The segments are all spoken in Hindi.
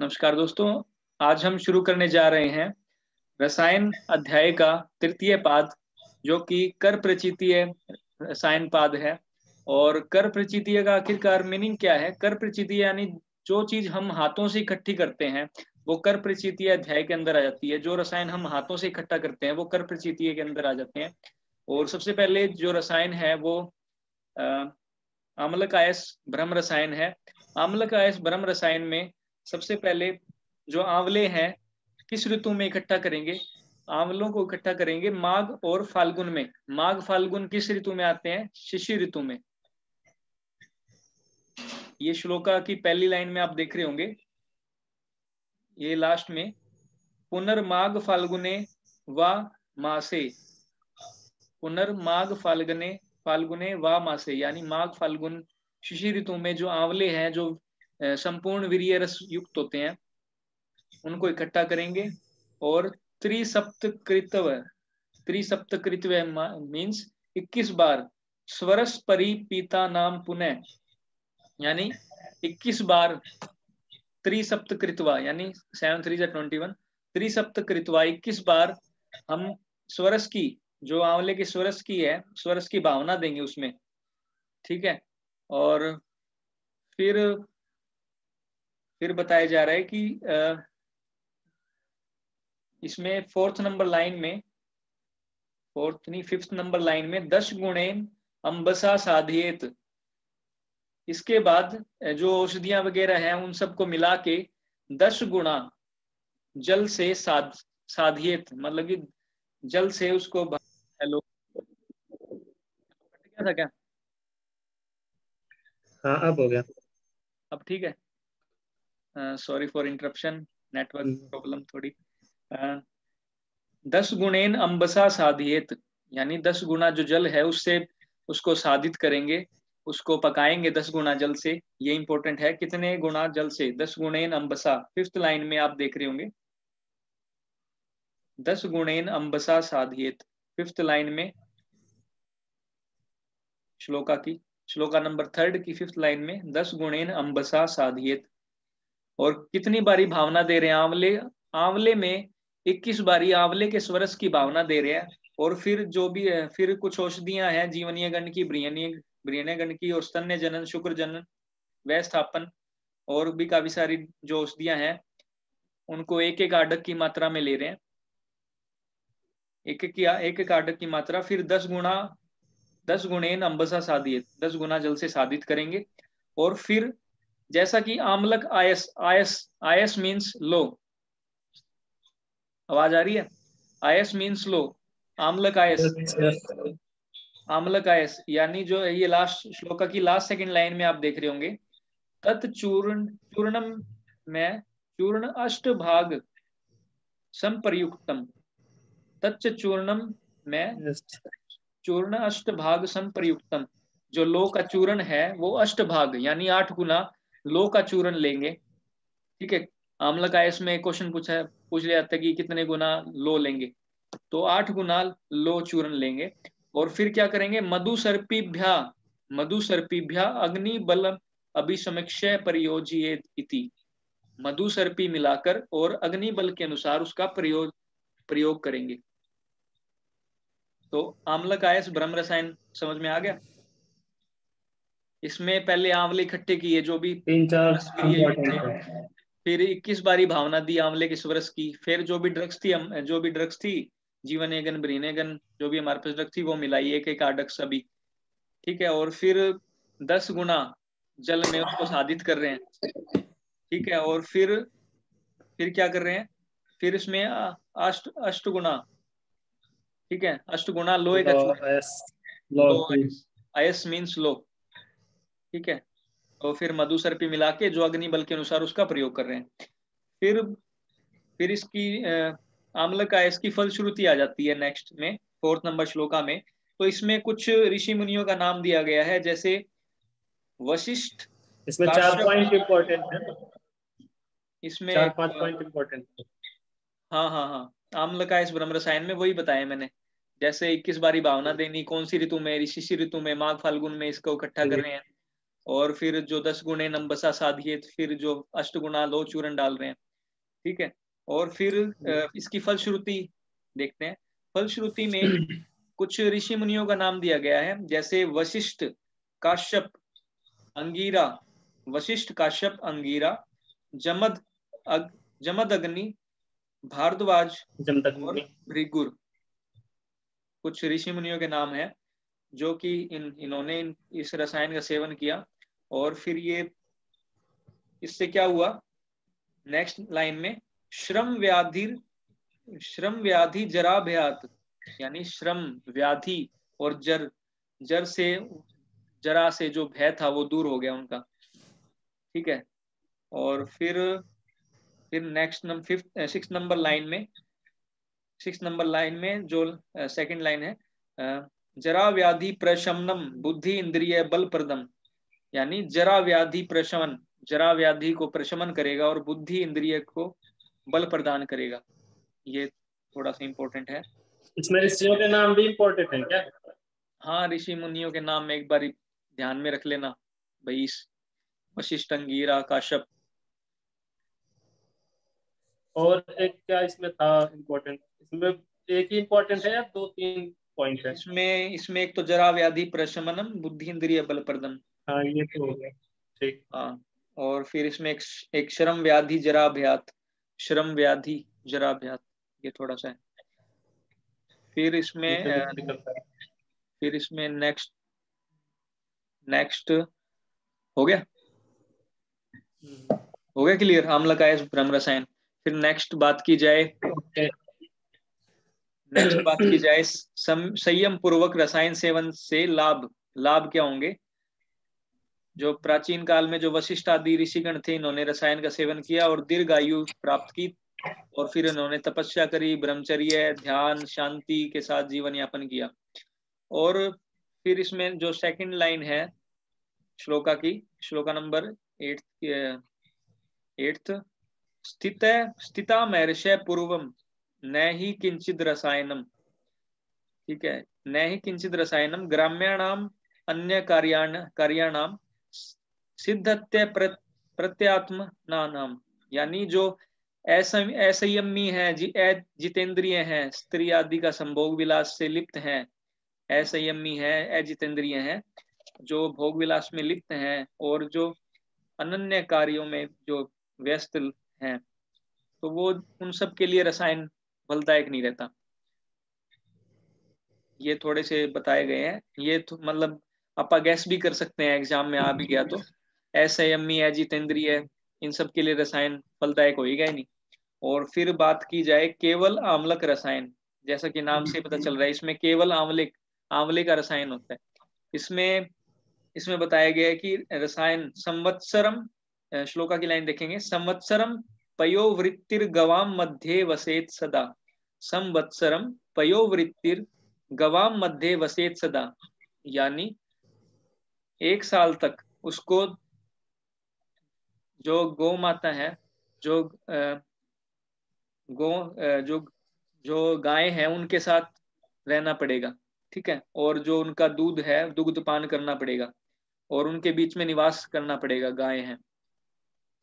नमस्कार दोस्तों, आज हम शुरू करने जा रहे हैं रसायन अध्याय का तृतीय पाद, जो कि कर प्रचितीय रसायन पाद है। और कर प्रचितीय का आखिरकार मीनिंग क्या है? कर प्रचितीय यानी जो चीज़ हम हाथों से इकट्ठी करते हैं, वो कर प्रचितीय अध्याय के अंदर आ जाती है। जो रसायन हम हाथों से इकट्ठा करते हैं, वो कर प्रचितीय के अंदर आ जाते हैं। और सबसे पहले जो रसायन है, वो अम्ल कायस भ्रम रसायन है। कायस भ्रम रसायन में सबसे पहले जो आंवले हैं, किस ऋतु में इकट्ठा करेंगे? आंवलों को इकट्ठा करेंगे माघ और फाल्गुन में। माघ, फाल्गुन किस ऋतु में आते हैं? शिशि ऋतु में। ये श्लोका की पहली लाइन में आप देख रहे होंगे। ये लास्ट में, पुनर्माघ फाल्गुने व मासे। पुनर्माघ फाल्गुने फाल्गुने व मासे, यानी माघ, फाल्गुन, शिशि ऋतु में जो आंवले हैं, जो संपूर्ण वीर्य रस युक्त होते हैं। उनको इकट्ठा करेंगे और त्रिसप्तकृतव त्रिसप्तकृतव मीन्स 21 बार स्वरस परिपीता नाम पुनः, यानी 21 बार त्रिसप्तकृतवा, यानी सेवन थ्री ट्वेंटी वन त्रिसप्तकृतवा, इक्कीस बार हम स्वरस की, जो आंवले की स्वरस की है, स्वरस की भावना देंगे उसमें, ठीक है? और फिर फिर बताया जा रहा है कि इसमें फोर्थ नंबर लाइन में फोर्थ नहीं फिफ्थ नंबर लाइन में दश गुणे अम्बसा साधियत। इसके बाद जो औषधियाँ वगैरह हैं उन सबको मिला के दस गुणा जल से साध साधियत मतलब कि जल से उसको हेलो। क्या था क्या? हाँ अब हो गया। अब ठीक है। Sorry for interruption network problem थोड़ी. Uh, दस गुणेन अम्बसा साधियत. यानी दस गुना जो जल है उससे उसको साधित करेंगे उसको पकाएँगे दस गुना जल से. ये इंपॉर्टेंट है. कितने गुना जल से? दस गुणेन अम्बसा फिफ्थ लाइन में आप देख रहे होंगे. दस गुणेन अम्बसा साधियत. फिफ्थ लाइन में श्लोका की श्लोका नंबर थर्ड की फिफ्थ लाइन में दस गुणेन अम्बसा साधियत. और कितनी बारी भावना दे रहे हैं? आंवले आंवले में इक्कीस बारी आंवले के स्वरस की भावना दे रहे हैं। और फिर जो भी है फिर कुछ औषधियाँ हैं, जीवनीय गण की ब्रियनीय ब्रियनीय गण की, और स्तन्य जनन, शुक्र जनन व्यस्थापन और भी काफ़ी सारी जो औषधियाँ हैं, उनको एक एक आडक की मात्रा में ले रहे हैं। एक एक एक एक आडक की मात्रा, फिर दस गुणा, दस गुणेन अम्बसा साधित, दस गुना जल से साधित करेंगे। और फिर जैसा कि आमलक आयस आयस आयस मीन्स लो। आवाज़ आ रही है? आयस मीन्स लो। आमलक आयस। आमलक आयस यानी जो ये लास्ट श्लोका की लास्ट सेकंड लाइन में आप देख रहे होंगे। तत् चूर्ण चूर्णम में चूर्ण अष्ट भाग संप्रयुक्तम। तच्च चूर्णम में चूर्ण अष्ट भाग संप्रयुक्तम। जो लो का चूर्ण है वो अष्ट भाग यानी आठ गुना लो का चूर्ण लेंगे। ठीक है? आमला का इसमें क्वेश्चन पूछा है, पूछ लिया था कि कितने गुना लो लेंगे। तो आठ गुना लो चूर्ण लेंगे और फिर क्या करेंगे? मधु सर्पीभ्या मधु सर्पीभ्या अग्नि बल अभिसमीक्षय परियोजित मधु सर्पी मिलाकर और अग्नि बल के अनुसार उसका प्रयोग प्रयोग करेंगे। तो आम्ल का ब्रह्म रसायन समझ में आ गया? इसमें पहले आंवले इकट्ठे किए जो भी तीन चार फिर इक्कीस बारी भावना दी आंवले के स्वरस की। फिर जो भी ड्रग्स थी जो भी ड्रग्स थी जीवन एगन ब्रीनेगन जो भी हमारे पास ड्रग्स थी वो मिलाई एक एक आडक सभी ठीक है और फिर दस गुना जल में उसको साधित कर रहे हैं। ठीक है और फिर फिर क्या कर रहे हैं? फिर इसमें अष्ट अष्ट गुना। ठीक है अष्ट गुना लोहे का आयस मीन्स लो ठीक है? तो फिर मधु सर्पी मिला के जो अग्नि बल के अनुसार उसका प्रयोग कर रहे हैं। फिर फिर इसकी आम्ल का इसकी फलश्रुति आ जाती है नेक्स्ट में फोर्थ नंबर श्लोका में। तो इसमें कुछ ऋषि मुनियों का नाम दिया गया है जैसे वशिष्ठ इसमें चार पॉइंट इंपॉर्टेंट है। इसमें चार पाँच पॉइंट इंपॉर्टेंट हाँ। हाँ हाँ आम्ल का इस ब्रह्म रसायन में वही बताया मैंने। जैसे इक्कीस बारी भावना देनी कौन सी ऋतु में ऋषि ऋतु में माघ फाल्गुन में इसको इकट्ठा कर रहे हैं। और फिर जो दस गुणे नंबसा साधिए फिर जो अष्ट गुणा लो चूरण डाल रहे हैं ठीक है? और फिर इसकी फलश्रुति देखते हैं। फलश्रुति में कुछ ऋषि मुनियों का नाम दिया गया है जैसे वशिष्ठ काश्यप अंगीरा वशिष्ठ काश्यप अंगीरा जमद अग, जमद अग्नि भारद्वाज और भृगुर। कुछ ऋषि मुनियों के नाम है जो कि इन इन्होंने इस रसायन का सेवन किया। और फिर ये, इससे क्या हुआ? नेक्स्ट लाइन में, श्रम व्याधि श्रम व्याधि जरा भयात, यानी श्रम व्याधि और जर जर से, जरा से जो भय था वो दूर हो गया उनका। ठीक है? और फिर फिर next number fifth six number line में सिक्स नंबर लाइन में जो सेकंड लाइन है जरा व्याधि प्रशमनम, बुद्धि इंद्रिय बल प्रदम यानी जरा व्याधि प्रशमन जरा व्याधि को प्रशमन करेगा और बुद्धि इंद्रिय को बल प्रदान करेगा। ये थोड़ा सा इम्पोर्टेंट है। इसमें ऋषियों के नाम भी इम्पोर्टेंट है क्या? हाँ ऋषि मुनियों के नाम में एक बार ध्यान में रख लेना। भाई वशिष्ठ अंगीरा काश्यप। और एक क्या इसमें था इम्पोर्टेंट इसमें एक ही इम्पोर्टेंट है या दो तीन पॉइंट है? इसमें इसमें एक तो जरा व्याधि प्रशमनम बुद्धि इंद्रिय बल प्रदम। हाँ ये तो हो। गया ठीक। हाँ और फिर इसमें एक एक श्रम व्याधि जरा भयात श्रम व्याधि जरा भयात ये थोड़ा सा है। फिर इसमें फिर इसमें नेक्स्ट नेक्स्ट हो गया? हो गया क्लियर आम्ल का ब्रह्म रसायन। फिर नेक्स्ट बात की जाए नेक्स्ट बात की जाए संयम पूर्वक रसायन सेवन से लाभ लाभ क्या होंगे? जो प्राचीन काल में जो वशिष्ठ आदि ऋषिगण थे, इन्होंने रसायन का सेवन किया और दीर्घ आयु प्राप्त की और फिर इन्होंने तपस्या करी, ब्रह्मचर्य, ध्यान, शांति के साथ जीवन यापन किया। और फिर इसमें जो सेकंड लाइन है, श्लोका की, श्लोका नंबर एट एट्थ स्थित स्थिता महर्षय पूर्वम, न ही किंचित रसायनम। ठीक है, न ही किंचित रसायनम, ग्राम्याणाम, अन्य कार्याण, कार्याणाम सिद्धत्य प्रत्यात्म नाम यानी जो असंयमी है, जी जितेंद्रिय है, स्त्री आदि का संभोग विलास से लिप्त है असंयमी है अजितेंद्रिय है, जो भोग विलास में लिप्त हैं, और जो अनन्य कार्यों में जो व्यस्त हैं तो वो उन सब के लिए रसायन फलदायक नहीं रहता। ये थोड़े से बताए गए हैं। ये तो मतलब आप गैस भी कर सकते हैं एग्ज़ाम में आ भी गया तो। असंयमी अजितेंद्रिय इन सब के लिए रसायन फलदायक होगा ही नहीं। और फिर बात की जाए केवल आम्लक रसायन, जैसा कि नाम से पता चल रहा है, इसमें केवल आंवलिक आंवले का रसायन होता है। इसमें इसमें बताया गया है कि रसायन संवत्सरम श्लोका की लाइन देखेंगे, संवत्सरम पयोवृत्तिर गवाम मध्य वसेत सदा। संवत्सरम पयोवृत्तिर गवाम मध्य वसेत सदा। यानी एक साल तक उसको जो गौ माता है जो गो जो जो गाय है उनके साथ रहना पड़ेगा ठीक है? और जो उनका दूध है दुग्ध पान करना पड़ेगा और उनके बीच में निवास करना पड़ेगा गाय है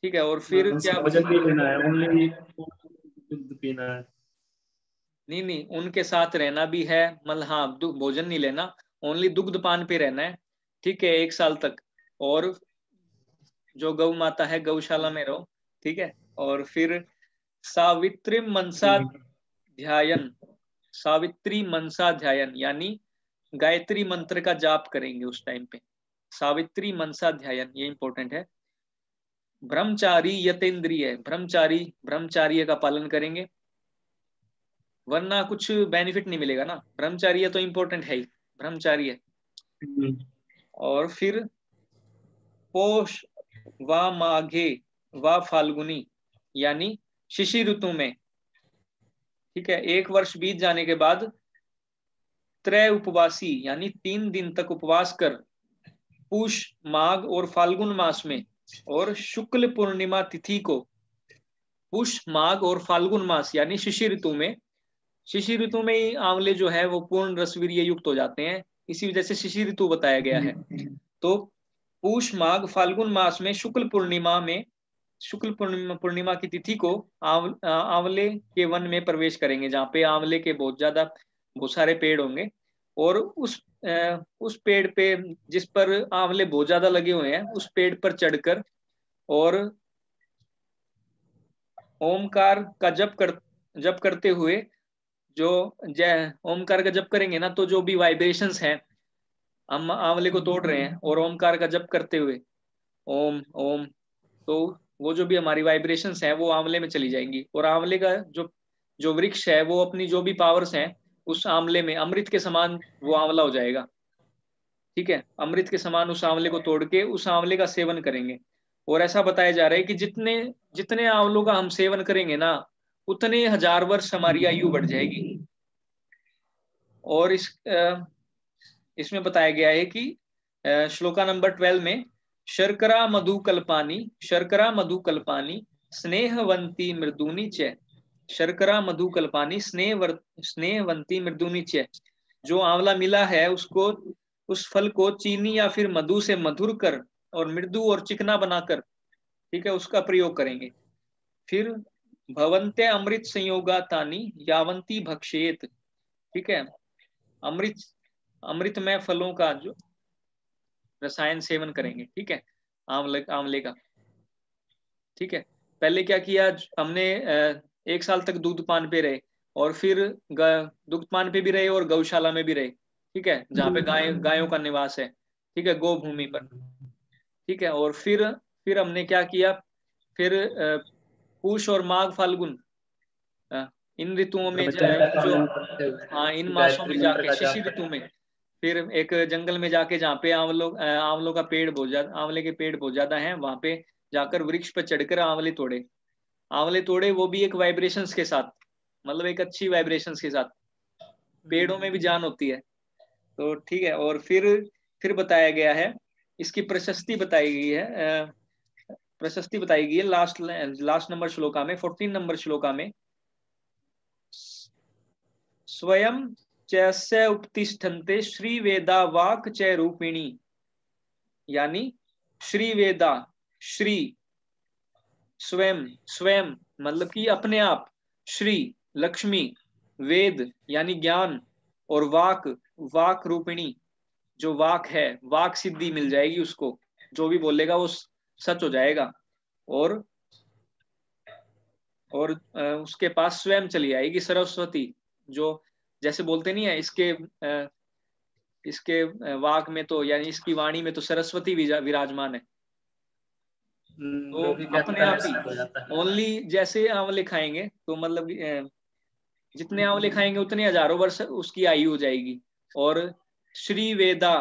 ठीक है? और फिर क्या पीना है ओनली दूध पीना है। नहीं नहीं उनके साथ रहना भी है मतलब हाँ भोजन नहीं लेना ओनली दुग्ध पान पे रहना है ठीक है एक साल तक और जो गौ माता है गौशाला में रहो ठीक है? और फिर सावित्री मनसा ध्यान सावित्री मनसा ध्यान यानी गायत्री मंत्र का जाप करेंगे उस टाइम पे। सावित्री मनसा ध्यान ये इंपॉर्टेंट है। ब्रह्मचारी यतेंद्रिय ब्रह्मचारी ब्रह्मचार्य का पालन करेंगे। वरना कुछ बेनिफिट नहीं मिलेगा ना। ब्रह्मचार्य तो इंपॉर्टेंट है ही ब्रह्मचार्य। हम्म। और फिर पोष व माघे व फाल्गुनी यानी शिशि ऋतु में। ठीक है एक वर्ष बीत जाने के बाद त्रय उपवासी यानी तीन दिन तक उपवास कर पुष माघ और फाल्गुन मास में और शुक्ल पूर्णिमा तिथि को पुष माघ और फाल्गुन मास यानी शिशि ऋतु में शिशि ऋतु में ही आंवले जो है वो पूर्ण रसवीर युक्त हो जाते हैं। इसी वजह से शिशि ऋतु बताया गया है। तो पूष माघ फाल्गुन मास में शुक्ल पूर्णिमा में शुक्ल पूर्णिमा पूर्णिमा की तिथि को आव, आंवले के वन में प्रवेश करेंगे जहाँ पे आंवले के बहुत ज़्यादा बहुत सारे पेड़ होंगे। और उस उस पेड़ पे जिस पर आंवले बहुत ज़्यादा लगे हुए हैं उस पेड़ पर चढ़कर और ओमकार का जप कर जप करते हुए जो जय ओमकार का जप करेंगे ना तो जो भी वाइब्रेशंस हैं हम आंवले को तोड़ रहे हैं और ओमकार का जप करते हुए। ओम ओम। तो वो जो भी हमारी वाइब्रेशंस हैं, वो आंवले में चली जाएँगी। और आंवले का जो जो वृक्ष है, वो अपनी जो भी पावर्स हैं, उस आंवले में, अमृत के समान वो आंवला हो जाएगा। ठीक है? अमृत के समान उस आंवले को तोड़ के, उस आंवले का सेवन करेंगे। और ऐसा बताया जा रहा है कि जितने जितने आंवलों का हम सेवन करेंगे ना, उतने हज़ार वर्ष हमारी आयु बढ़ जाएगी। और इस इसमें बताया गया है कि श्लोका नंबर ट्वेल्व में, शर्करा मधु कल्पानी शर्करा मधु कल्पानी स्नेहवंती मृदुनी च। शर्करा मधु कल्पानी स्नेह स्नेहवंती मृदुनी च। जो आंवला मिला है, उसको, उस फल को चीनी या फिर मधु से मधुर कर और मृदु और चिकना बनाकर, ठीक है, उसका प्रयोग करेंगे। फिर, भवंते अमृत संयोगा तानी यावंती भक्षेत, ठीक है। अमृत अमृतमय फलों का जो रसायन सेवन करेंगे ठीक है? आंवले आंवले का। ठीक है? पहले क्या किया हमने एक साल तक दूध पान पे रहे और फिर दुग्ध पान पे भी रहे और गौशाला में भी रहे ठीक है? जहाँ पे गाय गायों का निवास है ठीक है? गो भूमि पर। ठीक है? और फिर फिर हमने क्या किया फिर पुष और माघ फाल्गुन इन ऋतुओं में जो हाँ इन मासों में जाके शिशि ऋतु में फिर एक जंगल में जाके जहाँ पे आंवलों आंवलों का पेड़ बहुत ज़्यादा आंवले के पेड़ बहुत ज़्यादा है वहाँ पे जाकर वृक्ष पर चढ़कर आंवले तोड़े। आंवले तोड़े वो भी एक वाइब्रेशंस के साथ मतलब एक अच्छी वाइब्रेशंस के साथ। पेड़ों में भी जान होती है। तो ठीक है और फिर फिर बताया गया है इसकी प्रशस्ति बताई गई है प्रशस्ति बताई गई है लास्ट लास्ट नंबर श्लोका में फोर्टीन नंबर श्लोका में। स्वयं चैस्य उपतिष्ठन्ते श्री वेदा वाक च रूपिणी। यानी श्री वेदा श्री, स्वयं स्वयं मतलब कि अपने आप, श्री, लक्ष्मी, वेद, यानी ज्ञान, और वाक वाक रूपिणी। जो वाक है, वाक सिद्धि मिल जाएगी उसको, जो भी बोलेगा वो सच हो जाएगा। और और उसके पास स्वयं चली आएगी सरस्वती, जो जैसे बोलते नहीं है इसके इसके वाक में तो यानी इसकी वाणी में तो सरस्वती विराजमान है। तो अपने आप ही ओनली जैसे आंवले खाएँगे तो मतलब जितने आंवले खाएँगे उतने हज़ारों वर्ष उसकी आयु हो जाएगी। और श्री वेदा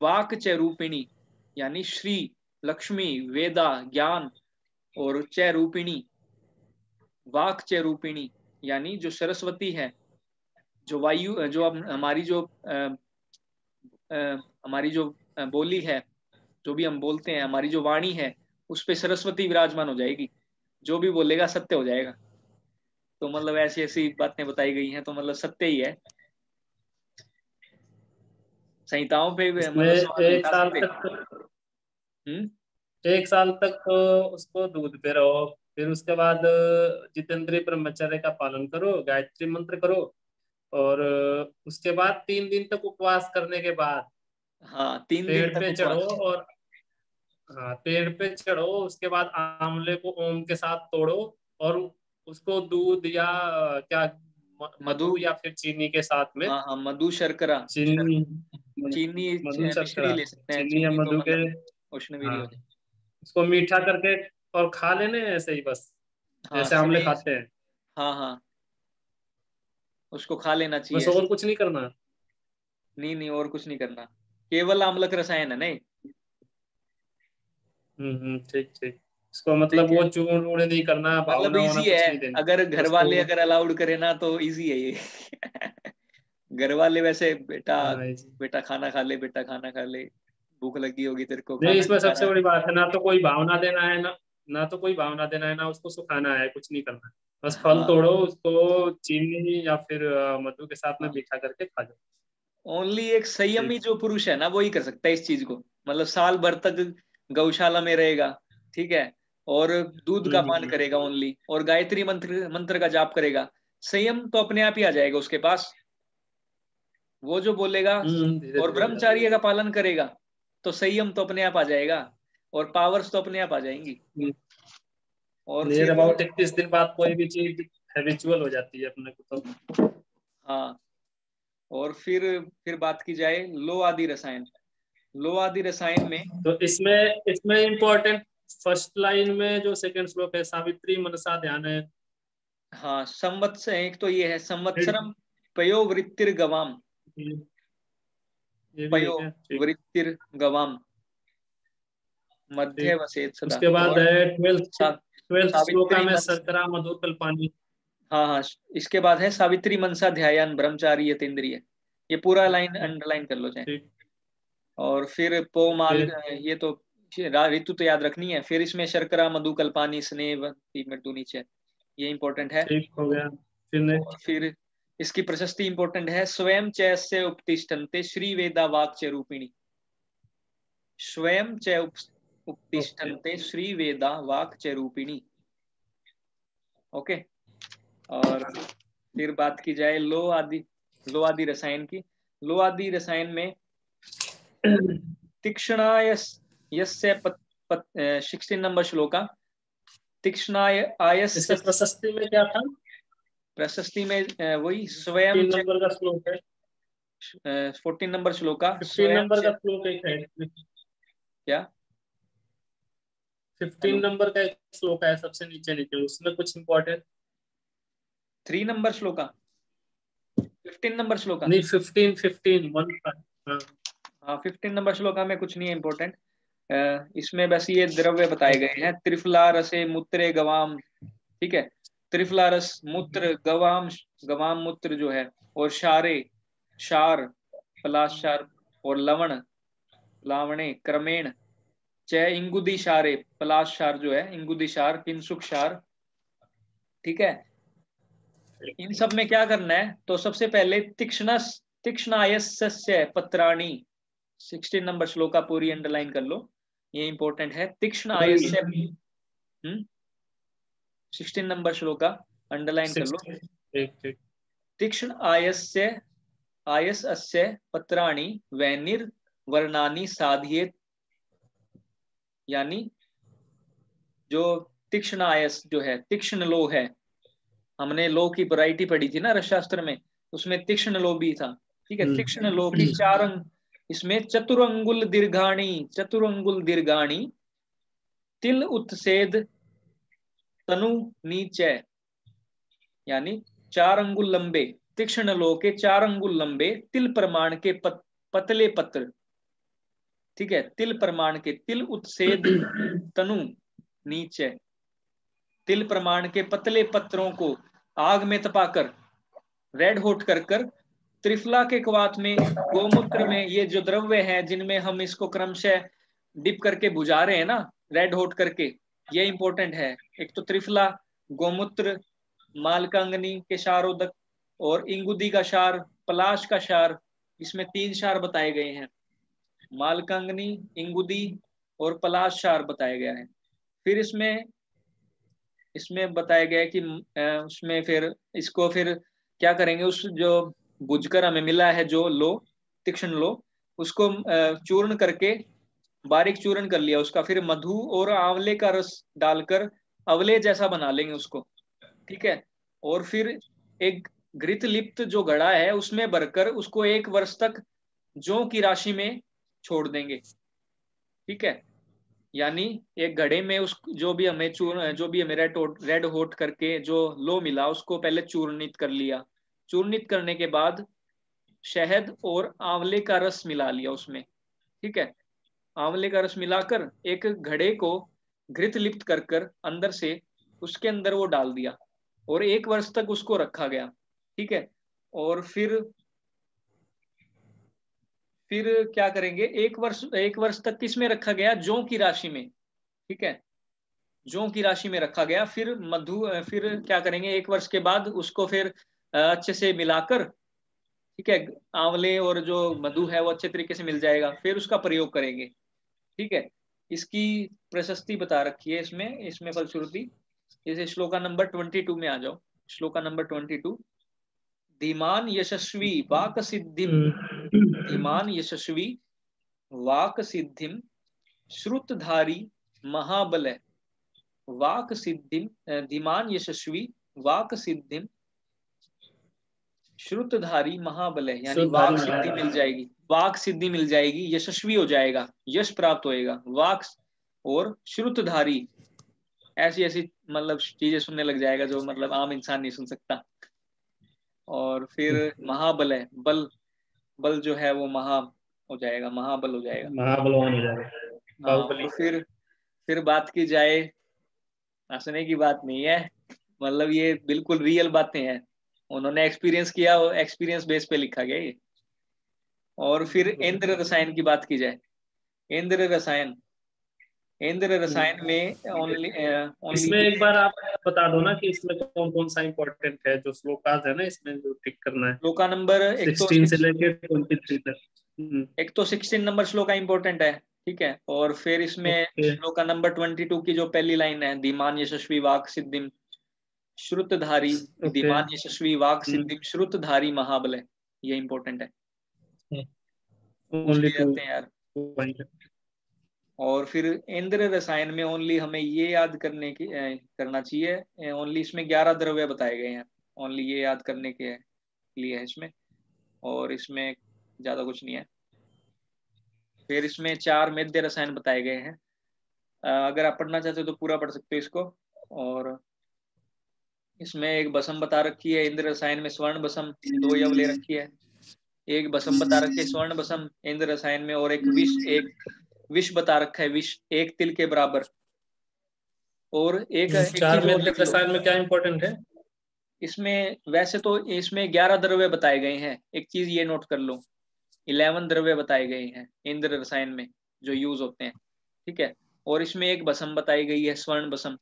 वाक च रूपिणी यानी श्री लक्ष्मी वेदा ज्ञान और च रूपिणी वाक च रूपिणी यानी जो सरस्वती है जो वायु जो हमारी जो आ, आ, हमारी जो बोली है जो भी हम बोलते हैं हमारी जो वाणी है उस पर सरस्वती विराजमान हो जाएगी। जो भी बोलेगा सत्य हो जाएगा। तो मतलब ऐसी ऐसी बातें बताई गई हैं तो मतलब सत्य ही है। संहिताओं पे मतलब एक साल तक हम्म? एक साल तक तो उसको दूध पे रहो फिर उसके बाद जितेंद्रीय ब्रह्मचर्य का पालन करो गायत्री मंत्र करो और उसके बाद तीन दिन तक उपवास करने के बाद हाँ तीन पेड़ दिन पे चढ़ो और हाँ पेड़ पे चढ़ो उसके बाद आंवले को ओम के साथ तोड़ो और उसको दूध या क्या मधु या फिर चीनी के साथ में हाँ हाँ मधु शर्करा। चीनी चीनी मधु शर्करा ले सकते हैं चीनी या तो मधु के मतलब भी हाँ, उसको मीठा करके और खा लेने ऐसे ही बस हाँ जैसे आमले खाते हैं। हाँ हाँ उसको खा लेना चाहिए। बस और कुछ नहीं करना। नहीं नहीं और कुछ नहीं करना। केवल आमलक रसायन है नहीं? हम्म हम्म ठीक ठीक। इसको मतलब वो चूर्ण वूर्ण नहीं करना मतलब इजी है। अगर घर वाले अगर अलाउड करे ना तो इजी है ये। घर वाले वैसे बेटा हाँ बेटा खाना खा ले बेटा खाना खा ले। भूख लगी होगी तेरे को नहीं इसमें सबसे बड़ी बात है ना तो कोई भावना देना है ना। ना तो कोई भावना देना है ना उसको सुखाना है कुछ नहीं करना है। बस फल हाँ तोड़ो उसको चीनी या फिर मधु के साथ में हाँ मीठा करके खा जाओ। ओनली एक संयमी जो पुरुष है ना वो ही कर सकता है इस चीज़ को। मतलब साल भर तक गौशाला में रहेगा ठीक है? और दूध का पान करेगा ओनली और गायत्री मंत्र मंत्र का जाप करेगा। संयम तो अपने आप ही आ जाएगा उसके पास। वो जो बोलेगा और ब्रह्मचार्य का पालन करेगा तो संयम तो अपने आप आ जाएगा। और पावर्स तो अपने आप आ जाएँगी। और फिर अबाउट इक्कीस दिन बाद कोई भी चीज़ हैबिचुअल हो जाती है अपने को तो। हाँ। और फिर फिर बात की जाए लो आदि रसायन। लो आदि रसायन में तो इसमें इसमें इम्पोर्टेंट फ़र्स्ट लाइन में जो सेकंड श्लोक है सावित्री मनसा ध्यान है। हाँ संवत्स एक तो ये है संवत्सरम पयो वृत्तिर गवाम पयो वृत्तिर गवाम मध्य उसके बाद है ट्वेल्थ ट्वेल्थ श्लोक में सरकरा मधुकल पानी। हाँ हाँ इसके बाद है सावित्री मनसा ध्यान ब्रह्मचारी यतेंद्रिय। ये पूरा लाइन अंडरलाइन कर लो चाहे। और फिर पो माल ये तो ऋतु तो याद रखनी है। फिर इसमें शर्करा मधु कल्पानी स्नेह मृत्यु नीचे। ये इंपॉर्टेंट है। हो गया। फिर फिर इसकी प्रशस्ति इंपॉर्टेंट है। स्वयं चैस्य उपतिष्ठन्ते श्री वेदा वाक्च रूपिणी स्वयं च उपतिष्ठन्ते श्री वेदा वाक्च रूपिणी ओके और फिर बात की जाए लो आदि लो आदि रसायन की। लो आदि रसायन में तीक्षणाय यस्य सिक्सटीन नंबर श्लोका तीक्ष्णाय आयस प्रशस्ति में क्या था? प्रशस्ति में वही स्वयं नंबर का श्लोक है। फोर्टीन नंबर श्लोका नंबर का श्लोक है। क्या? फिफ्टीन नंबर का एक श्लोक है सबसे नीचे नीचे उसमें कुछ इम्पोर्टेंट थ्री नंबर श्लोका फिफ्टीन नंबर श्लोका नहीं फिफ्टीन फिफ्टीन वन हाँ। फिफ्टीन नंबर श्लोका में कुछ नहीं है इम्पोर्टेंट इसमें बस ये द्रव्य बताए गए हैं। त्रिफला रसे मूत्रे गवाम ठीक है? त्रिफला रस मूत्र गवाम गवाम मूत्र जो है और शारे शार पलाश शार और लवण लावणे क्रमेण च इंगुदी शारे पलाश शार जो है इंगुदी शार किंसुक शार ठीक है? इन सब में क्या करना है? तो सबसे पहले तीक्ष्ण तीक्ष्णायस्य पत्राणी। सिक्सटीन नंबर श्लोका पूरी अंडरलाइन कर लो। ये इंपॉर्टेंट है। तीक्ष्ण आयस्य सिक्सटीन नंबर श्लोका अंडरलाइन कर लो। तीक्ष्ण आयस्य आयस अस्य पत्राणी वैनिर वर्णानी साधिये यानी जो तीक्ष्ण आयस जो है तीक्ष्ण लो है। हमने लो की वराइटी पढ़ी थी ना रसशास्त्र में उसमें तीक्ष्ण लो भी था ठीक है? हम्म। तीक्ष्ण लो की चार अंग इसमें चतुरंगुल दीर्घाणी चतुरंगुल दीर्घाणी तिल उत्सेद तनु नीचे यानी चार अंगुल लंबे तीक्ष्ण लो के चार अंगुल लंबे तिल प्रमाण के पत, पतले पत्र। ठीक है तिल प्रमाण के तिल उत्सेद तनु नीचे। तिल प्रमाण के पतले पत्रों को आग में तपाकर रेड होट कर कर त्रिफला के कवात में गोमूत्र में ये जो द्रव्य है जिनमें हम इसको क्रमशः डिप करके बुझा रहे हैं ना रेड होट करके ये इंपॉर्टेंट है। एक तो त्रिफला गोमूत्र मालकांगनी के शारोदक और इंगुदी का शार पलाश का शार इसमें तीन शार बताए गए हैं। मालकांगनी, इंगुदी और पलाश शार बताया गया है। फिर इसमें इसमें बताया गया है कि उसमें फिर, इसको फिर क्या करेंगे, उस जो बुझकर हमें मिला है, जो लो, तीक्षण लो, उसको चूर्ण करके, बारीक चूर्ण कर लिया, उसका फिर मधु और आंवले का रस डालकर अवले जैसा बना लेंगे उसको, ठीक है? और फिर एक घृत लिप्त जो घड़ा है, उसमें भरकर उसको एक वर्ष तक जो की राशि में छोड़ देंगे। ठीक है? यानी एक घड़े में उस, जो भी हमें चूर्ण जो भी हमें रेड रेड होट करके जो लो मिला, उसको पहले चूर्णित कर लिया। चूर्णित करने के बाद शहद और आंवले का रस मिला लिया उसमें। ठीक है? आंवले का रस मिलाकर एक घड़े को घृत लिप्त कर कर अंदर से उसके अंदर वो डाल दिया और एक वर्ष तक उसको रखा गया। ठीक है? और फिर फिर क्या करेंगे? एक वर्ष एक वर्ष तक किसमें रखा गया? जो की राशि में। ठीक है? जो की राशि में रखा गया। फिर मधु, फिर क्या करेंगे? एक वर्ष के बाद उसको फिर अच्छे से मिलाकर, ठीक है, आंवले और जो मधु है वो अच्छे तरीके से मिल जाएगा। फिर उसका प्रयोग करेंगे। ठीक है? इसकी प्रशस्ति बता रखी है इसमें इसमें फलश्रुति। जैसे श्लोका नंबर ट्वेंटी टू में आ जाओ। श्लोका नंबर ट्वेंटी टू। धीमान यशस्वी वाक सिद्धि। धीमान यशस्वी वाक सिद्धिम श्रुतधारी महाबल। वाक सिद्धि धीमान यशस्वी वाक सिद्धि। श्रुतधारी महाबल है यानी वाक सिद्धि मिल जाएगी। वाक सिद्धि मिल जाएगी यशस्वी हो जाएगा यश प्राप्त होएगा। वाक और श्रुतधारी। ऐसी ऐसी मतलब चीज़ें सुनने लग जाएगा जो मतलब आम इंसान नहीं सुन सकता। और फिर महाबल है बल बल जो है वो महा हो जाएगा महाबल हो जाएगा। महाबलवान हो जाएगा। हाँ, तो फिर फिर बात की जाए हंसने की बात नहीं है मतलब ये बिल्कुल रियल बातें हैं। उन्होंने एक्सपीरियंस किया एक्सपीरियंस बेस पे लिखा गया ये। और फिर इंद्र रसायन की बात की जाए। इंद्र रसायन इंद्र रसायन में ओनली इसमें एक बार आप बता दो ना कि इसमें कौन कौन सा इम्पोर्टेंट है जो श्लोकाज है ना इसमें जो टिक करना है। श्लोका नंबर सिक्सटीन से लेकर ट्वेंटी थ्री तक। हम्म। एक तो सिक्सटीन नंबर श्लोका इम्पोर्टेंट है ठीक है? और फिर इसमें श्लोका नंबर ट्वेंटी टू की जो पहली लाइन है धीमान यशस्वी वाक सिद्धिम श्रुतधारी धीमान यशस्वी वाक हम्म। सिद्धिम श्रुतधारी महाबल है ये इम्पोर्टेंट है। हम्म। यार। और फिर इंद्र रसायन में ओनली हमें ये याद करने की करना चाहिए ओनली इसमें ग्यारह द्रव्य बताए गए हैं। ओनली ये याद करने के लिए है इसमें, और इसमें ज़्यादा कुछ नहीं है। फिर इसमें चार मेद्य रसायन बताए गए हैं। अगर आप पढ़ना चाहते हो तो पूरा पढ़ सकते हो इसको। और इसमें एक बसम बता रखी है, इंद्र रसायन में स्वर्ण बसम दो यव ले रखी है। एक बसम बता रखी है, स्वर्ण बसम इंद्र रसायन में, और एक विष, एक विष बता रखा है विष एक तिल के बराबर। और एक, एक चार रसायन में क्या इंपॉर्टेंट है? इसमें वैसे तो इसमें ग्यारह द्रव्य बताए गए हैं। एक चीज़ ये नोट कर लो। इलेवन द्रव्य बताए गए हैं इंद्र रसायन में जो यूज़ होते हैं। ठीक है? और इसमें एक बसम बताई गई है स्वर्ण बसम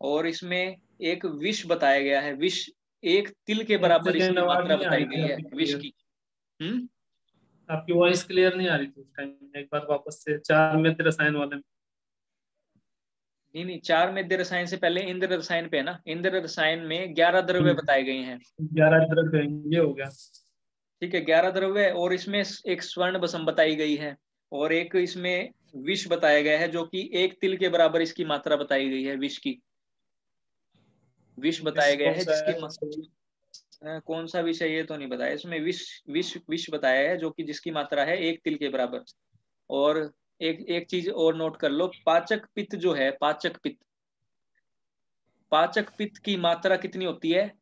और इसमें एक विष बताया गया है। विष एक तिल के बराबर इसकी मात्रा बताई गई है विष की। हम्म? आपकी वॉइस क्लियर नहीं आ रही थी उस टाइम एक बार वापस से चार मित्र रसायन वाले में। नहीं नहीं चार मेद्य रसायन से पहले इंद्र रसायन पे है ना? इंद्र रसायन में ग्यारह द्रव्य हम्म। बताए गए हैं। ग्यारह द्रव्य ये हो गया। ठीक है ग्यारह द्रव्य और इसमें एक स्वर्ण बसम बताई गई है और एक इसमें विष बताया गया है जो कि एक तिल के बराबर इसकी मात्रा बताई गई है विष की। विष बताया गया है जिसकी कौन सा विषय ये तो नहीं बताया। इसमें विष विष विष बताया है, जो कि जिसकी मात्रा है एक तिल के बराबर। और एक एक चीज़ और नोट कर लो, पाचक पित्त जो है, पाचक पित्त। पाचक पित्त की मात्रा कितनी होती है?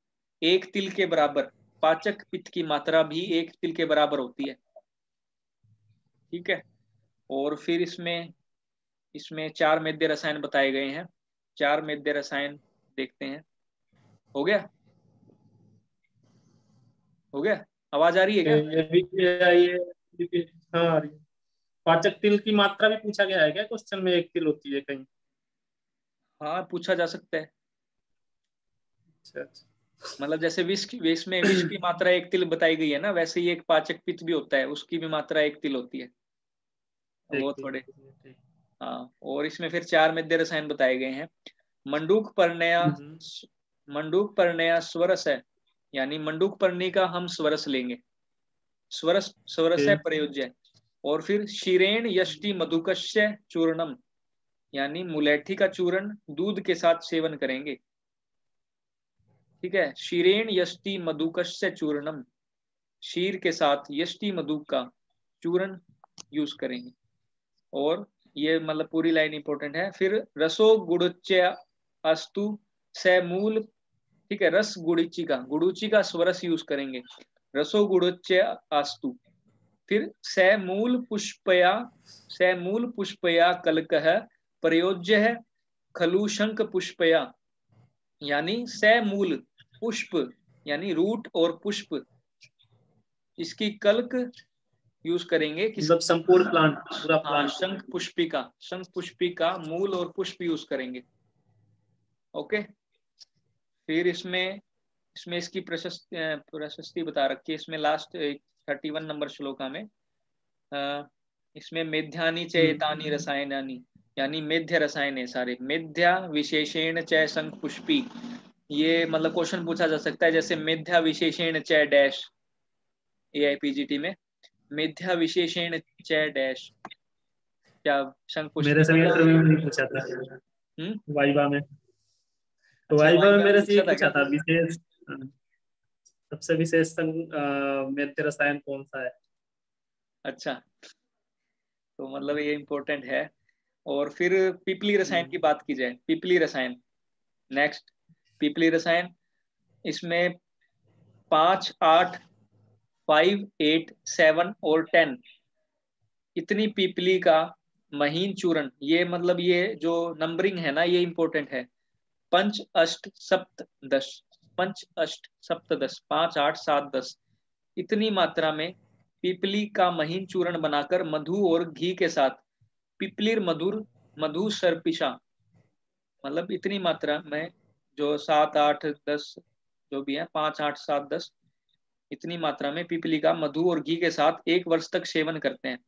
एक तिल के बराबर। पाचक पित्त की मात्रा भी एक तिल के बराबर होती है। ठीक है? और फिर इसमें इसमें चार मेद्य रसायन बताए गए हैं। चार मेद्य रसायन देखते हैं। हो गया? हो गया? आवाज़ आ रही है क्या? ये हाँ पाचक तिल की मात्रा भी पूछा गया है क्या? क्वेश्चन में एक तिल होती है कहीं। हाँ पूछा जा सकता है। अच्छा, अच्छा। मतलब जैसे विष की विष में विष की मात्रा एक तिल बताई गई है ना वैसे ही एक पाचक पित्त भी होता है उसकी भी मात्रा एक तिल होती है। वो थोड़े हाँ और इसमें फिर चार मध्य रसायन बताए गए हैं। मंडूक परनया हम्म। मंडूक परनया स्वरस है। यानी मंडूक पर्णी का हम स्वरस लेंगे। स्वरस स्वरस है प्रयोज्य। और फिर शिरेण यष्टि मधुकश्य चूर्णम यानी मुलैठी का चूर्ण दूध के साथ सेवन करेंगे। ठीक है? शीरेण यष्टि मधुकश्य चूर्णम शीर के साथ यष्टि मधु का चूर्ण यूज़ करेंगे। और ये मतलब पूरी लाइन इंपॉर्टेंट है। फिर रसो गुड़च्य अस्तु स मूल ठीक है रस गुड़िची का गुड़ुची का स्वरस यूज़ करेंगे। रसो गुड़च्य आस्तु। फिर स मूल पुष्पया स मूल पुष्पया कलक प्रयोज्य है खलुशंक पुष्पया। यानी स मूल पुष्प यानी रूट और पुष्प। इसकी कलक यूज़ करेंगे मतलब संपूर्ण प्लांट पूरा हाँ, प्लांट शंख पुष्पिका शंख पुष्पिका मूल और पुष्प यूज़ करेंगे। ओके फिर इसमें इसमें इसकी प्रशस्ति प्रशस्ति बता रखी है। इसमें लास्ट थर्टी वन नंबर श्लोका में इसमें मेध्यानी चेतानी हम्म। रसायनानी यानी मेध्य रसायन है सारे। मेध्या विशेषेण चय संघ पुष्पी ये मतलब क्वेश्चन पूछा जा सकता है जैसे मेध्या विशेषेण चय डैश ए आई पीजीटी में। मेध्या विशेषेण चय डैश क्या शंख पुष्पी मेरे से इंटरव्यू में पूछा था। हम्म? वाइवा में। तो अच्छा, वाइवा में मेरे से पूछा था विशेष हाँ। सबसे विशेष मेध्य रसायन कौन सा है? अच्छा तो मतलब ये इम्पोर्टेंट है। और फिर पिपली रसायन की हम्म। बात की जाए पिपली रसायन। नेक्स्ट पिपली रसायन इसमें पाँच आठ फाइव एट सेवन और टेन इतनी पिपली का महीन चूर्ण ये मतलब ये जो नंबरिंग है ना ये इम्पोर्टेंट है। पंच अष्ट सप्त दस, पंच अष्ट सप्त दस, पाँच आठ सात दस। इतनी मात्रा में पिपली का महीन चूर्ण बनाकर मधु और घी के साथ पिपलीर मधुर, मधु सर्पिशा। मतलब इतनी मात्रा में जो सात आठ दस, जो भी है, पाँच आठ सात दस, इतनी मात्रा में पिपली का मधु और घी के साथ एक वर्ष तक सेवन करते हैं।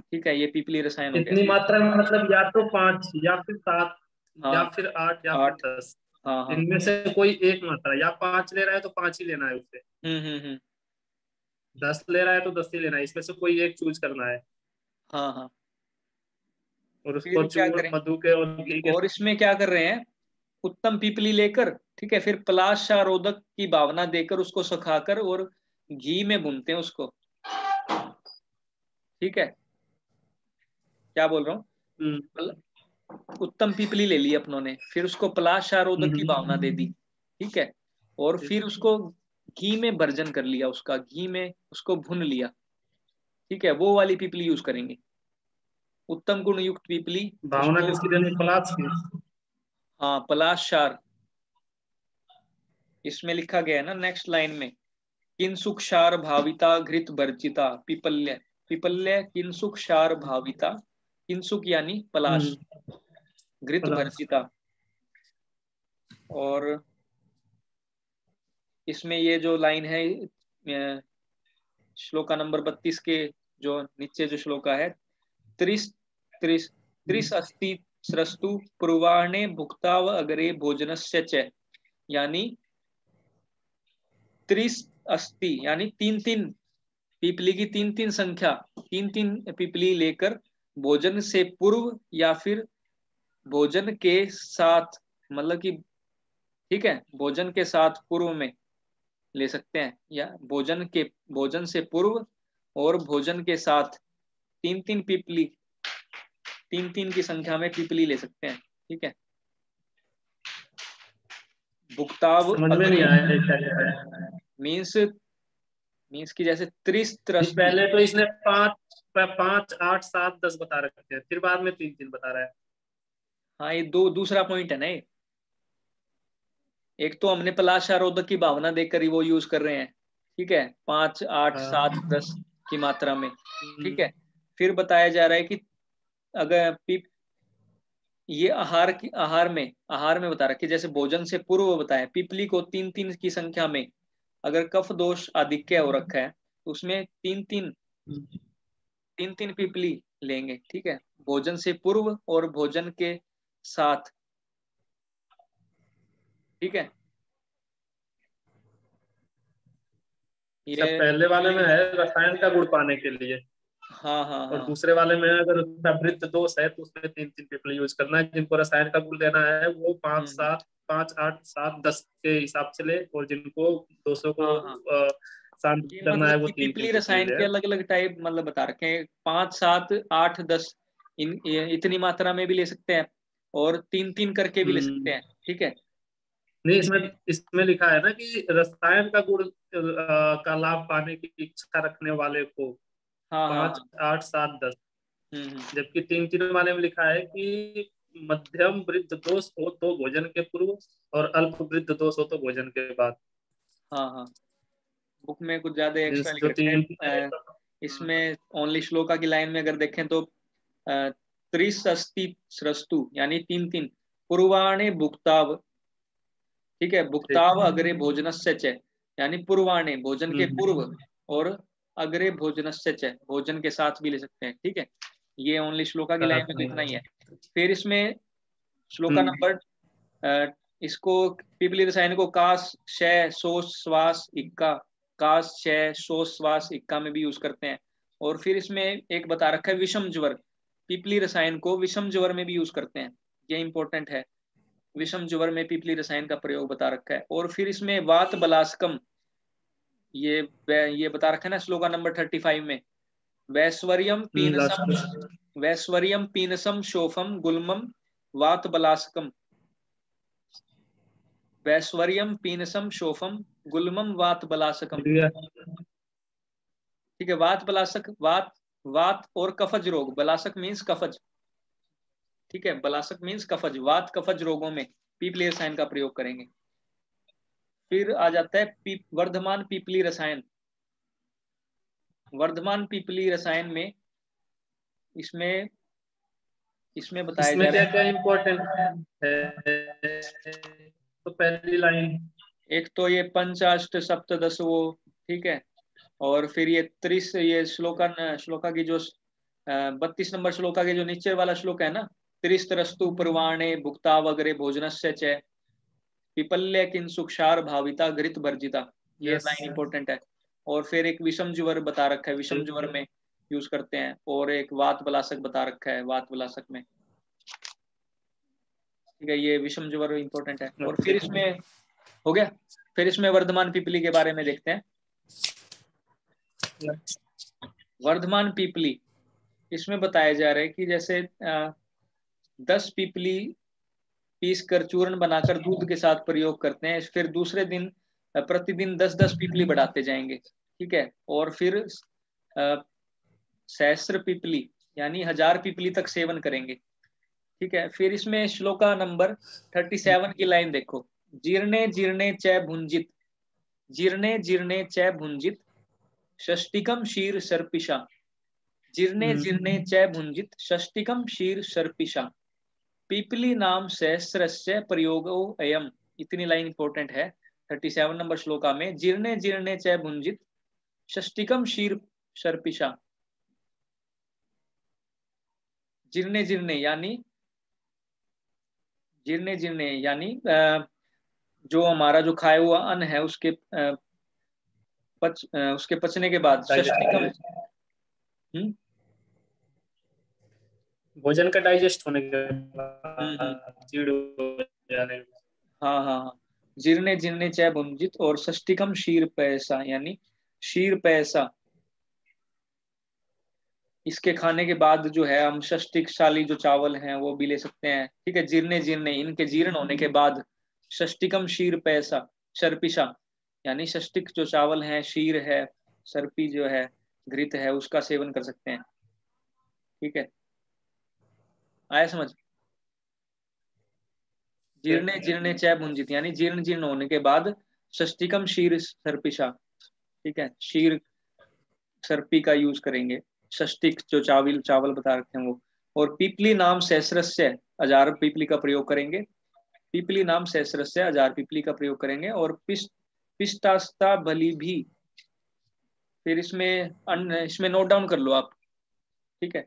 ठीक है, ये पिपली रसायन इतनी मात्रा में मतलब या तो पाँच या फिर सात हाँ, या फिर आठ या आठ। दस। हाँ, हाँ, इनमें से कोई एक मात्रा या पाँच ले रहा है तो पाँच ही लेना है उससे हम्म हम्म, हम्म। दस ले रहा है तो दस ही लेना है इसमें से कोई एक चूज़ करना है। हाँ हाँ। और उसको मधु के और, और इसमें क्या कर रहे हैं? उत्तम पीपली लेकर ठीक है फिर पलाशारोदक की भावना देकर उसको सुखाकर और घी में भूनते हैं उसको। ठीक है? क्या बोल रहा हूँ? हम्म। उत्तम पीपली ले ली अपनों ने। फिर उसको पलाशारोदक की हम्म। भावना दे दी ठीक है? और फिर उसको घी में भर्जन कर लिया उसका घी में उसको भुन लिया ठीक है? वो वाली पीपली यूज़ करेंगे। उत्तम गुण युक्त पीपली भावना किसकी देनी? पलाश हाँ पलाश शार। इसमें लिखा गया है ना नेक्स्ट लाइन में। किंसुक शार भाविता घृत वर्जिता पिपल्य। पिपल्य किंसुक शार भाविता? किंसुक यानी पलाश। हम्म। घृत और इसमें ये जो लाइन है श्लोका नंबर बत्तीस के जो नीचे जो श्लोका है त्रिस त्रिस त्रिस अस्ति सृस्तु पूर्वाणे भुक्ताव अगरे भोजन च यानी त्रिस अस्ति यानी तीन तीन पीपली की तीन तीन संख्या तीन तीन पीपली लेकर भोजन से पूर्व या फिर भोजन के साथ मतलब कि ठीक है भोजन के साथ पूर्व में ले सकते हैं या भोजन के भोजन से पूर्व और भोजन के साथ तीन तीन पीपली तीन तीन की संख्या में पीपली ले सकते हैं ठीक है? भुगताव मीन्स मीन्स की जैसे त्रिस पहले तो इसने पाँच पाँच आठ सात दस बता रखे हैं फिर बाद में तीन तीन बता रहा है। हाँ ये दो दूसरा पॉइंट है ना ये। एक तो हमने पलाशारोधक की भावना देकर ही वो यूज़ कर रहे हैं ठीक है? पाँच आठ हाँ। सात दस की मात्रा में ठीक है? फिर बताया जा रहा है कि अगर पीप ये आहार की आहार में आहार में बता रखी जैसे भोजन से पूर्व बताया पिपली को तीन तीन की संख्या में अगर कफ दोष आधिक्य हो रखा है तो उसमें तीन तीन तीन तीन पिपली लेंगे ठीक है? भोजन से पूर्व और भोजन के साथ ठीक है? ये पहले वाले में है रसायन का गुड़ पाने के लिए। हाँ हाँ और हाँ। दूसरे वाले में अगर वृत्त दोष है तो उसमें तीन तीन पीपल यूज़ करना है। जिनको रसायन का गुड़ देना है वो पाँच हम्म। सात पाँच आठ सात दस के हिसाब से ले। और जिनको दोस्तों को हाँ, हाँ। शांत करना मतलब है वो तीन पीपली रसायन के अलग अलग टाइप मतलब बता रखे हैं। पाँच सात आठ दस इन इतनी मात्रा में भी ले सकते हैं। और तीन तीन करके भी ले सकते हम्म। हैं ठीक है? नहीं इसमें इसमें लिखा है ना कि रसायन का गुण का लाभ पाने की इच्छा रखने वाले को हाँ, हाँ पाँच हाँ, आठ सात दस। हम्म, हम्म। जबकि तीन तीन वाले में लिखा है कि मध्यम वृद्ध दोष हो तो भोजन के पूर्व और अल्प वृद्ध दोष हो तो भोजन के बाद। हाँ हाँ। बुक में कुछ ज़्यादा एक्स्ट्रा इसमें ओनली श्लोका की लाइन में अगर देखें तो त्रिशस्ति सृष्टु यानी तीन तीन। पूर्वाणे भुक्ताव। ठीक है? भुक्ताव अग्रे भोजन च यानी पूर्वाणे भोजन के पूर्व और अग्रे भोजन च भोजन के साथ भी ले सकते हैं। ठीक है? ये ओनली श्लोका की लाइन में तो इतना ही है। फिर इसमें श्लोका नंबर इसको पिपली रसायन को काश शय सोस श्वास इक्का। कास शय सोस श्वास इक्का में भी यूज़ करते हैं। और फिर इसमें एक बता रखा है विषम ज्वर। पिपली रसायन को विषम ज्वर में भी यूज़ करते हैं। ये इंपॉर्टेंट है। विषम ज्वर में पिपली रसायन का प्रयोग बता रखा है। और फिर इसमें वात बलास्कम ये ये बता रखा है ना स्लोगन नंबर थर्टी फाइव में। वैश्वर्यम हम्म, पीनसम वैश्वर्यम। पीनसम शोफम गुलमम वात बलास्कम। वैश्वर्यम पीनसम शोफम गुलमम वात बलासकम। ठीक है वात बलासक वात वात और कफज रोग बलासक मीन्स कफज। ठीक है बलासक मीन्स कफज वात कफज रोगों में पीपली रसायन का प्रयोग करेंगे। फिर आ जाता है पी, वर्धमान पीपली रसायन। वर्धमान पीपली रसायन में इसमें इसमें बताया इसमें क्या क्या इम्पोर्टेंट है? तो पहली लाइन एक तो ये पंचाष्ट सप्तश वो ठीक है। और फिर ये त्रिस ये श्लोका श्लोका की जो बत्तीस नंबर श्लोका के जो नीचे वाला श्लोक है ना त्रिस्तरस्तु पूर्वाणे भुक्ता वगैरह भोजन से पिपल्य किन सुक्षार भाविता घृत वर्जिता ये लाइन इंपॉर्टेंट है। और फिर एक विषम जुवर बता रखा है विषम जुवर में यूज़ करते हैं और एक वात बलासक बता रखा है वात बलासक में। ठीक है ये विषम जुवर इंपॉर्टेंट है। और फिर इसमें हो गया? फिर इसमें वर्धमान पिपली के बारे में देखते हैं। वर्धमान पीपली, इसमें बताया जा रहा है कि जैसे दस पिपली पीस कर चूर्ण बनाकर दूध के साथ प्रयोग करते हैं, फिर दूसरे दिन प्रतिदिन दस दस पिपली बढ़ाते जाएँगे, ठीक है? और फिर सहस्त्र पीपली, यानी हज़ार पीपली तक सेवन करेंगे, ठीक है? फिर इसमें श्लोका नंबर थर्टी सेवन की लाइन देखो, जीर्णे जीर्णे च भुंजित, जीर्णे जीर्णे च भुंजित षष्टिकम शीर सर्पिशा जीर्णे हम्म। जीर्णे च भुंजित षष्टिकम शीर सर्पिशा पीपली नाम सहस्रस्य प्रयोगो अयम। इतनी लाइन इंपॉर्टेंट है। थर्टी सेवन नंबर श्लोका में जीर्णे जीर्णे च भुंजित षष्टिकम शीर सर्पिशा जीर्णे जीर्णे यानी जीर्णे जीर्णे यानी जो हमारा जो खाया हुआ अन्न है उसके पच उसके पचने के बाद हम्म? भोजन का डाइजेस्ट होने के हम्म, हम्म। हाँ हाँ हाँ जीर्णे जीर्णे चाय भुंजित और षष्टिकम शीर पैसा यानी शीर पैसा। इसके खाने के बाद जो है हम षष्टिक शाली जो चावल हैं वो भी ले सकते हैं। ठीक है जीर्णे जीर्णे। इनके जीर्ण होने के बाद षष्टिकम शीर पैसा शर्पिशा यानी षष्टिक जो चावल है, शीर है, सर्पी जो है, घृत है, उसका सेवन कर सकते हैं। ठीक है? आया समझ? जीर्णे जीर्णे चय भुंजित, यानी जीर्ण जीर्ण होने के बाद षष्टिकम शीर सर्पिशा। ठीक है? शीर सर्पी का यूज़ करेंगे। षष्टिक जो चावल चावल बता रखे हैं वो। और पीपली नाम सहस्रस्य अजार पीपली का प्रयोग करेंगे। पीपली नाम सहस्रस्य अजार पीपली का प्रयोग करेंगे और पिष्ट पिष्टास्ता बलि भी। फिर इसमें इसमें नोट डाउन कर लो आप। ठीक है?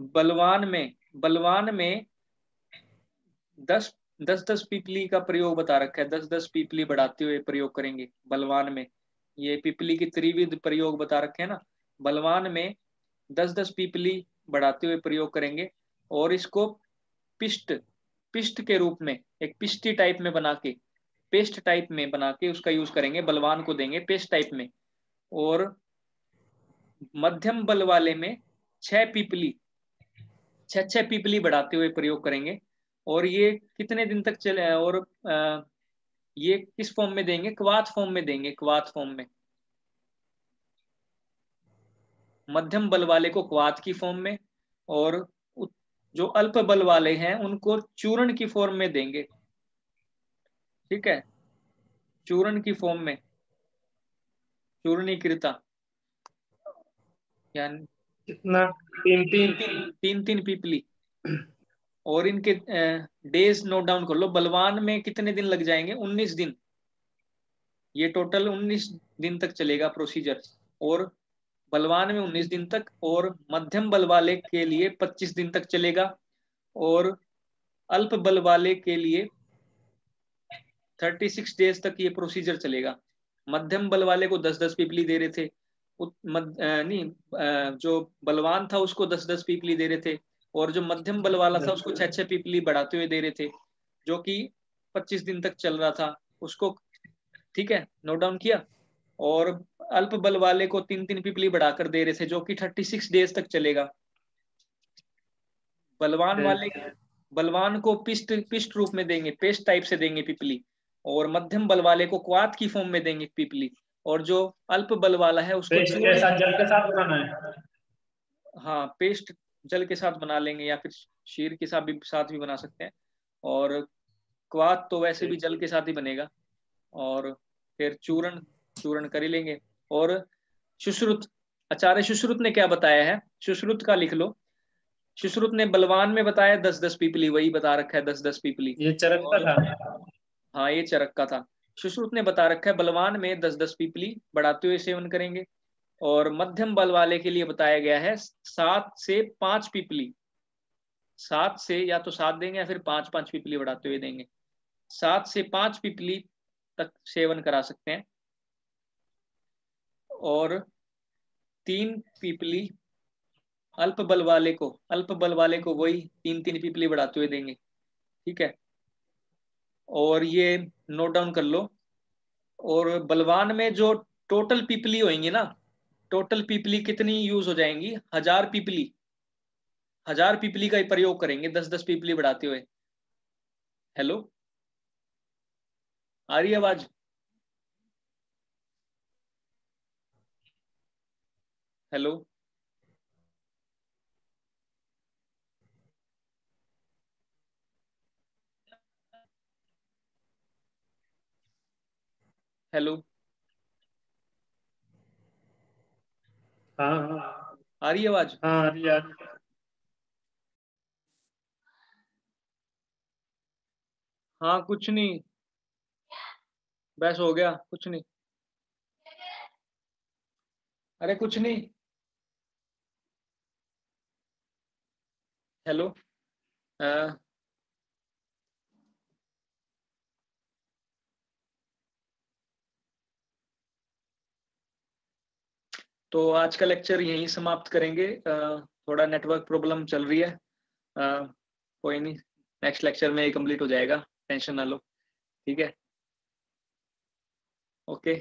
बलवान में बलवान में दस दस दस पीपली का प्रयोग बता रखा है। दस दस पीपली बढ़ाते हुए प्रयोग करेंगे बलवान में। ये पीपली की त्रिविध प्रयोग बता रखे हैं ना? बलवान में दस दस पीपली बढ़ाते हुए प्रयोग करेंगे और इसको पिष्ट पिष्ट के रूप में, एक पिष्टी टाइप में बना के पेस्ट टाइप में बना के उसका यूज़ करेंगे बलवान को देंगे पेस्ट टाइप में। और मध्यम बल वाले में छह पीपली छह छह पीपली बढ़ाते हुए प्रयोग करेंगे। और ये कितने दिन तक चले और आ, ये किस फॉर्म में देंगे? क्वाथ फॉर्म में देंगे क्वाथ फॉर्म में। मध्यम बल वाले को क्वाथ की फॉर्म में और जो अल्प बल वाले हैं उनको चूर्ण की फॉर्म में देंगे। ठीक है? चूर्ण की फॉर्म में। चूर्णीकृता। यानी कितना? तीन तीन तीन तीन पीपली। और इनके डेज़ नोट डाउन कर लो। बलवान में कितने दिन लग जाएँगे? 19 दिन। ये टोटल 19 दिन तक चलेगा प्रोसीजर और बलवान में 19 दिन तक और मध्यम बल वाले के लिए 25 दिन तक चलेगा। और अल्प बल वाले के लिए 36 डेज़ तक ये प्रोसीजर चलेगा। मध्यम बल वाले को दस दस पीपली दे रहे थे। मद, नहीं जो बलवान था उसको दस दस पीपली दे रहे थे। और जो मध्यम बल वाला था उसको छह छह पीपली बढ़ाते हुए दे रहे थे जो कि 25 दिन तक चल रहा था। उसको ठीक है नोट डाउन किया। और अल्प बल वाले को तीन तीन पीपली बढ़ाकर दे रहे थे जो कि 36 डेज़ तक चलेगा। बलवान वाले बलवान को पिस्ट पिस्ट रूप में देंगे पेस्ट टाइप से देंगे पिपली। और मध्यम बल वाले को क्वात की फॉर्म में देंगे पीपली। और जो अल्प बल वाला है उसको पेस्ट के साथ जल के साथ बनाना है। हाँ पेस्ट जल के साथ बना लेंगे या फिर शीर के साथ भी साथ भी बना सकते हैं। और क्वात तो वैसे भी जल के साथ ही बनेगा। और फिर चूर्ण चूर्ण कर ही लेंगे। और सुश्रुत आचार्य सुश्रुत ने क्या बताया है? सुश्रुत का लिख लो। सुश्रुत ने बलवान में बताया दस दस पीपली वही बता रखा है दस दस पीपली। ये चरक का था। हाँ ये चरक का था। सुश्रुत ने बता रखा है, बलवान में दस दस पीपली बढ़ाते हुए सेवन करेंगे। और मध्यम बल वाले के लिए बताया गया है, सात से पाँच पीपली। सात से या तो सात देंगे या फिर पाँच पाँच पीपली बढ़ाते हुए देंगे। सात से पाँच पीपली तक सेवन करा सकते हैं। और तीन पीपली अल्प बल वाले को, अल्प बल वाले को वही तीन तीन पीपली बढ़ाते हुए देंगे। ठीक है? और ये नोट डाउन कर लो। और बलवान में जो टोटल पीपली होंगी ना टोटल पीपली कितनी यूज़ हो जाएँगी? हज़ार पीपली। हज़ार पीपली का प्रयोग करेंगे दस दस पीपली बढ़ाते हुए। हेलो आ रही आवाज़? हेलो हेलो हाँ। हाँ आ रही आवाज़? हाँ आ रही आ रही हाँ। कुछ नहीं। बस हो गया कुछ नहीं। अरे कुछ नहीं। हेलो तो आज का लेक्चर यहीं समाप्त करेंगे। थोड़ा नेटवर्क प्रॉब्लम चल रही है। कोई नहीं नेक्स्ट लेक्चर में कंप्लीट हो जाएगा। टेंशन ना लो। ठीक है? ओके